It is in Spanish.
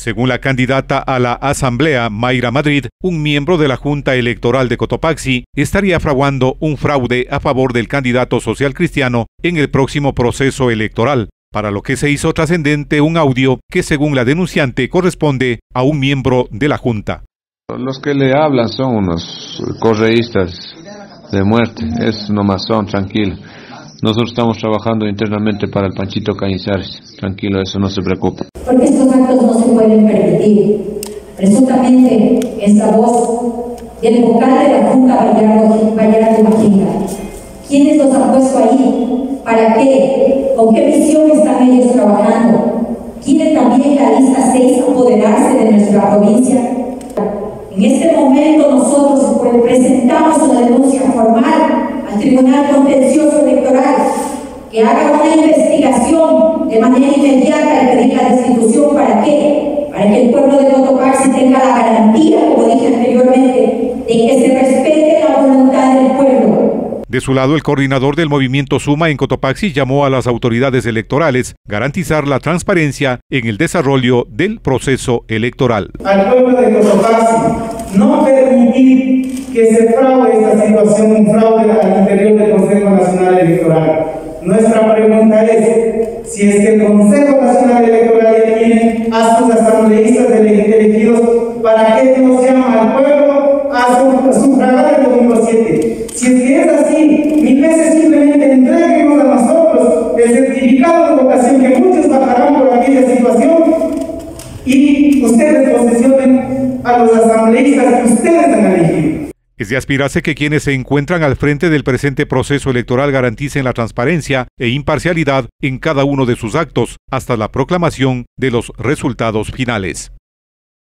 Según la candidata a la Asamblea, Mayra Madrid, un miembro de la Junta Electoral de Cotopaxi estaría fraguando un fraude a favor del candidato social cristiano en el próximo proceso electoral, para lo que se hizo trascendente un audio que según la denunciante corresponde a un miembro de la Junta. Los que le hablan son unos correístas de muerte, es nomás son, tranquilo. Nosotros estamos trabajando internamente para el Panchito Cañizares. Tranquilo, eso no se preocupe. Porque estos actos no se pueden permitir. Presuntamente, esta voz del vocal de la Junta Vallardo Majinga. ¿Quiénes los han puesto ahí? ¿Para qué? ¿Con qué visión están ellos trabajando? ¿Quiere también la lista 6 apoderarse de nuestra provincia? En este momento nosotros Electoral que haga una investigación de manera inmediata y pedir la destitución. ¿Para qué? Para que el pueblo de Cotopaxi tenga la garantía, como dije anteriormente, De su lado, el coordinador del movimiento Suma en Cotopaxi llamó a las autoridades electorales garantizar la transparencia en el desarrollo del proceso electoral. Al pueblo de Cotopaxi, no permitir que se fraude esta situación, un fraude al interior del Consejo Nacional Electoral. Nuestra pregunta es, si es que el Consejo Nacional Electoral tiene a sus asambleístas elegidos, Es de aspirarse que quienes se encuentran al frente del presente proceso electoral garanticen la transparencia e imparcialidad en cada uno de sus actos hasta la proclamación de los resultados finales.